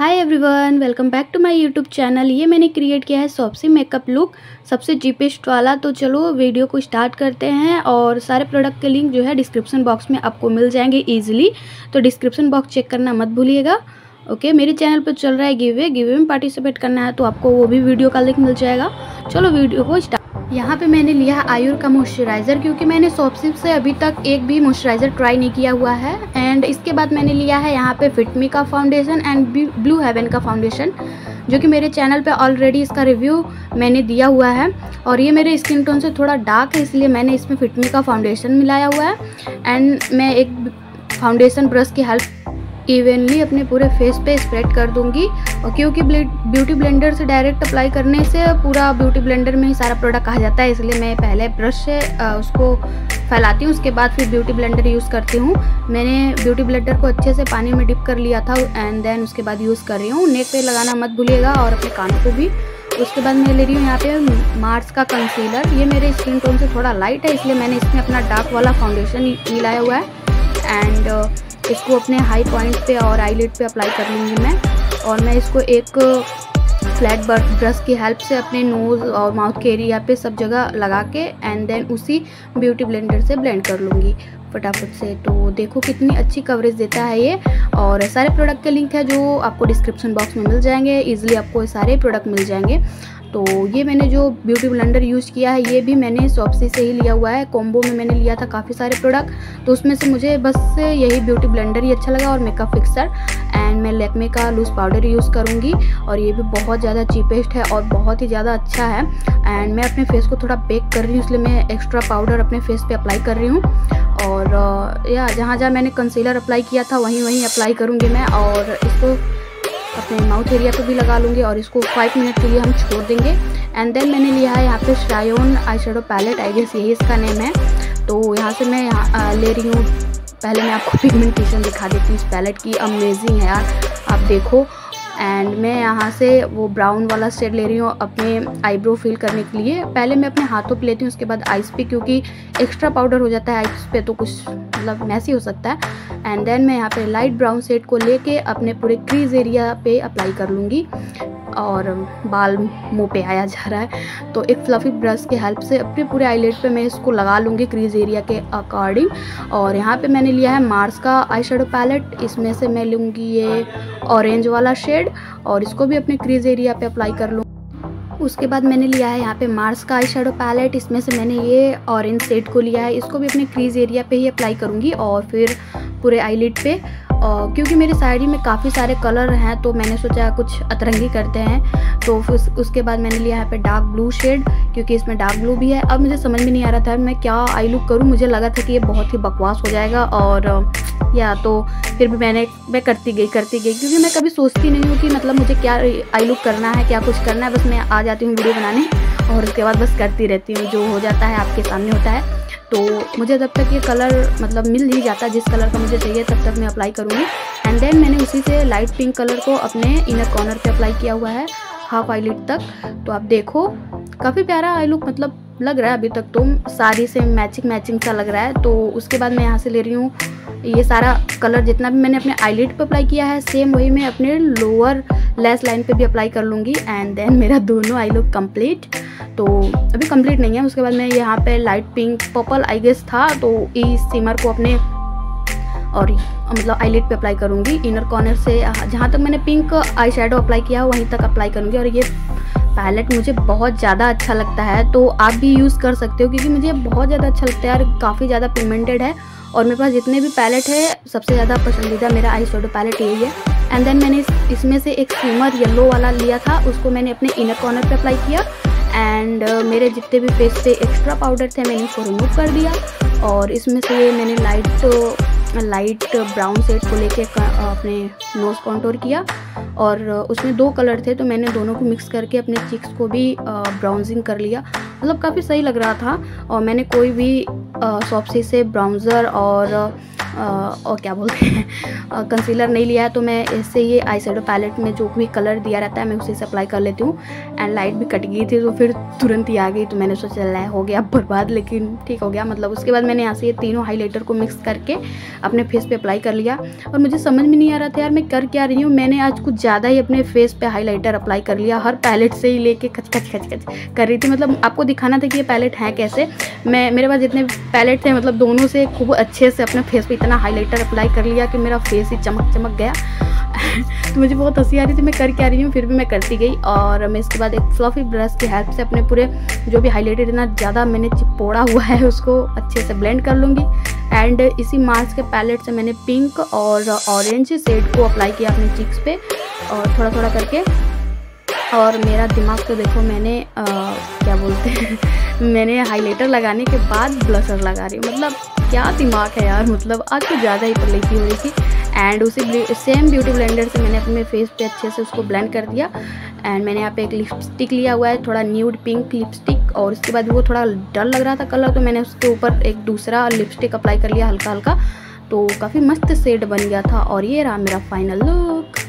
Hi everyone welcome back to my YouTube channel ये मैंने create किया है सॉप्सी मेकअप लुक सबसे चीपेस्ट वाला। तो चलो वीडियो को स्टार्ट करते हैं और सारे प्रोडक्ट के लिंक जो है डिस्क्रिप्शन बॉक्स में आपको मिल जाएँगे इजीली तो डिस्क्रिप्शन बॉक्स चेक करना मत भूलिएगा। ओके मेरे चैनल पर चल रहा है गिवे गिवे में पार्टिसिपेट करना है तो आपको वो भी वीडियो का लिंक मिल जाएगा। चलो वीडियो को स्टार्ट यहाँ पे मैंने लिया है आयुर का मॉइस्चराइज़र क्योंकि मैंने सॉपसिप से अभी तक एक भी मॉइस्चराइज़र ट्राई नहीं किया हुआ है। एंड इसके बाद मैंने लिया है यहाँ पे फिटमी का फाउंडेशन एंड ब्लू हेवन का फाउंडेशन जो कि मेरे चैनल पे ऑलरेडी इसका रिव्यू मैंने दिया हुआ है। और ये मेरे स्किन टोन से थोड़ा डार्क है, इसलिए मैंने इसमें फिटमी का फाउंडेशन मिलाया हुआ है। एंड मैं एक फाउंडेशन ब्रश की हेल्प इवनली अपने पूरे फेस पे स्प्रेड कर दूँगी। और क्योंकि ब्यूटी ब्लेंडर से डायरेक्ट अप्लाई करने से पूरा ब्यूटी ब्लेंडर में ही सारा प्रोडक्ट आ जाता है, इसलिए मैं पहले ब्रश से उसको फैलाती हूँ, उसके बाद फिर ब्यूटी ब्लेंडर यूज़ करती हूँ। मैंने ब्यूटी ब्लेंडर को अच्छे से पानी में डिप कर लिया था एंड देन उसके बाद यूज़ कर रही हूँ। नेक पे लगाना मत भूलिएगा और अपने कानों को भी। उसके बाद मैं ले रही हूँ यहाँ पे मार्स का कंसीलर ये मेरे स्किन टोन से थोड़ा लाइट है, इसलिए मैंने इसमें अपना डार्क वाला फाउंडेशन मिलाया हुआ है। एंड इसको अपने हाई पॉइंट पे और आईलिड पे अप्लाई कर लूँगी मैं। और मैं इसको एक फ्लैट ब्रश की हेल्प से अपने नोज़ और माउथ के एरिया पे सब जगह लगा के एंड देन उसी ब्यूटी ब्लेंडर से ब्लेंड कर लूँगी। फटाफट से तो देखो कितनी अच्छी कवरेज देता है ये। और सारे प्रोडक्ट के लिंक है जो आपको डिस्क्रिप्शन बॉक्स में मिल जाएँगे। ईजिली आपको सारे प्रोडक्ट मिल जाएँगे। तो ये मैंने जो ब्यूटी ब्लेंडर यूज़ किया है, ये भी मैंने सॉप्सी से ही लिया हुआ है। कॉम्बो में मैंने लिया था काफ़ी सारे प्रोडक्ट तो उसमें से मुझे बस यही ब्यूटी ब्लेंडर ही अच्छा लगा और मेकअप फिक्सर एंड मैं लेकमे का लूज़ पाउडर यूज़ करूँगी और ये भी बहुत ज़्यादा चीपेस्ट है और बहुत ही ज़्यादा अच्छा है एंड मैं अपने फेस को थोड़ा बेक कर रही हूँ, इसलिए मैं एक्स्ट्रा पाउडर अपने फेस पर अप्लाई कर रही हूँ और, या जहाँ जहाँ मैंने कंसीलर अप्लाई किया था, वहीं वहीं अप्लाई करूँगी मैं और इसको अपने माउथ एरिया पे भी लगा लूँगी और इसको फाइव मिनट के लिए हम छोड़ देंगे। एंड देन मैंने लिया है यहाँ पे शायोन eye shadow palette I guess यही इसका नेम है। तो यहाँ से मैं यहाँ ले रही हूँ। पहले मैं आपको पिगमेंटेशन दिखा देती हूँ इस पैलेट की। अमेजिंग है यार। आप देखो। एंड मैं यहाँ से वो ब्राउन वाला शेड ले रही हूँ अपने आईब्रो फिल करने के लिए। पहले मैं अपने हाथों पर लेती हूँ, उसके बाद आइस पे, क्योंकि एक्स्ट्रा पाउडर हो जाता है आइस पे तो कुछ मतलब मैसी हो सकता है। एंड देन मैं यहाँ पे लाइट ब्राउन शेड को लेके अपने पूरे क्रीज एरिया पे अप्लाई कर लूँगी। और बाल मुँह पे आया जा रहा है। तो एक फ्लफ़ी ब्रश के हेल्प से अपने पूरे आईलेट पे मैं इसको लगा लूँगी क्रीज एरिया के अकॉर्डिंग और यहाँ पे मैंने लिया है मार्स का आई शेडो पैलेट इसमें से मैं लूँगी ये ऑरेंज वाला शेड और इसको भी अपने क्रीज एरिया पे अप्लाई कर लूँ। उसके बाद मैंने लिया है यहाँ पे मार्स का आई शेडो पैलेट इसमें से मैंने ये ऑरेंज सेट को लिया है। इसको भी अपने क्रीज एरिया पे ही अप्लाई करूँगी और फिर पूरे आईलिड पे। और क्योंकि मेरी साड़ी में काफ़ी सारे कलर हैं तो मैंने सोचा कुछ अतरंगी करते हैं। तो फिर उसके बाद मैंने लिया यहाँ पे डार्क ब्लू शेड क्योंकि इसमें डार्क ब्लू भी है। अब मुझे समझ में नहीं आ रहा था मैं क्या आई लुक करूँ, मुझे लगा था कि ये बहुत ही बकवास हो जाएगा और या तो फिर भी मैंने, मैं करती गई करती गई, क्योंकि मैं कभी सोचती नहीं हूँ कि मतलब मुझे क्या आई लुक करना है, क्या कुछ करना है, बस मैं आ जाती हूँ वीडियो बनाने और उसके बाद बस करती रहती हूँ, जो हो जाता है आपके सामने होता है। तो मुझे जब तक ये कलर मतलब मिल ही जाता है जिस कलर का मुझे चाहिए, तब तक मैं अप्लाई करूँगी। एंड देन मैंने उसी से लाइट पिंक कलर को अपने इनर कॉर्नर पे अप्लाई किया हुआ है हाफ़ आई तक। तो आप देखो, काफ़ी प्यारा आई लुक मतलब लग रहा है अभी तक तो साड़ी से मैचिंग मैचिंग सा लग रहा है। तो उसके बाद मैं यहाँ से ले रही हूँ ये सारा कलर जितना भी मैंने अपने आईलिड पे अप्लाई किया है सेम वही मैं अपने लोअर लेस लाइन पे भी अप्लाई कर लूँगी। एंड देन मेरा दोनों आई लुक कंप्लीट तो अभी कंप्लीट नहीं है, उसके बाद मैं यहाँ पे light pink purple I guess था तो इस सिमर को अपने और मतलब आईलिट पे अप्लाई करूँगी। इनर कॉर्नर से जहाँ तक मैंने पिंक आई शेडो अप्लाई किया, वहीं तक अप्लाई करूँगी। और ये पैलेट मुझे बहुत ज़्यादा अच्छा लगता है। तो आप भी यूज़ कर सकते हो, क्योंकि मुझे बहुत ज़्यादा अच्छा लगता है और काफ़ी ज़्यादा पिगमेंटेड है। और मेरे पास जितने भी पैलेट है सबसे ज़्यादा पसंदीदा मेरा आई शेडो पैलेट यही है। एंड देन मैंने इस, इसमें से एक स्टीमर येलो वाला लिया था उसको मैंने अपने इनर कॉर्नर पे अप्लाई किया। एंड uh, मेरे जितने भी फेस पे एक्स्ट्रा पाउडर थे मैंने उसको रिमूव कर दिया। और इसमें से मैंने लाइट लाइट ब्राउन सेट को लेके अपने नोज़ कॉन्टोर किया। और उसमें दो कलर थे तो मैंने दोनों को मिक्स करके अपने चिक्स को भी ब्राउजिंग कर लिया। मतलब काफ़ी सही लग रहा था और मैंने कोई भी शॉपसी से ब्राउज़र और और क्या बोलते हैं? कंसीलर नहीं लिया है तो मैं इससे ये आई पैलेट में जो भी कलर दिया रहता है, मैं उसे से अप्लाई कर लेती हूँ। एंड लाइट भी कट गई थी तो फिर तुरंत ही आ गई तो मैंने सोचा चल हो गया बर्बाद। लेकिन ठीक हो गया मतलब उसके बाद मैंने यहाँ से ये तीनों हाईलाइटर को मिक्स करके अपने फेस पे अप्लाई कर लिया। और मुझे समझ में नहीं आ रहा था, यार, मैं कर क्या रही हूँ? मैंने आज कुछ ज़्यादा ही अपने फेस पे हाईलाइटर अप्लाई कर लिया, हर पैलेट से ही लेके खच खच खच खच कर रही थी। मतलब आपको दिखाना था कि ये पैलेट है कैसे। मैं, मेरे पास जितने पैलेट थे मतलब दोनों से खूब अच्छे से अपने फेस पे इतना हाईलाइटर अप्लाई कर लिया कि मेरा फेस ही चमक चमक गया। तो मुझे बहुत हँसी आ रही थी मैं कर क्या रही हूँ फिर भी मैं करती गई और मैं इसके बाद एक फ्लफी ब्रश की हेल्प से अपने पूरे जो भी हाईलाइटेड इतना ज़्यादा मैंने चिपोड़ा हुआ है उसको अच्छे से ब्लेंड कर लूँगी। एंड इसी मार्च के पैलेट से मैंने पिंक और ऑरेंज शेड को अप्लाई किया अपने चिक्स पे और थोड़ा थोड़ा करके। और मेरा दिमाग तो देखो मैंने आ, क्या बोलते हैं मैंने हाइलाइटर लगाने के बाद ब्लशर लगा रही हूँ। मतलब क्या दिमाग है यार? मतलब आज तो ज़्यादा ही पलेटी हो रही थी। एंड उसी सेम ब्यूटी ब्लेंडर से मैंने अपने फेस पे अच्छे से उसको ब्लेंड कर दिया। एंड मैंने यहाँ पे एक लिपस्टिक लिया हुआ है, थोड़ा न्यूड पिंक लिपस्टिक और उसके बाद वो थोड़ा डल लग रहा था कलर तो मैंने उसके ऊपर एक दूसरा लिपस्टिक अप्लाई कर लिया हल्का हल्का तो काफ़ी मस्त सेड बन गया था और ये रहा मेरा फाइनल लुक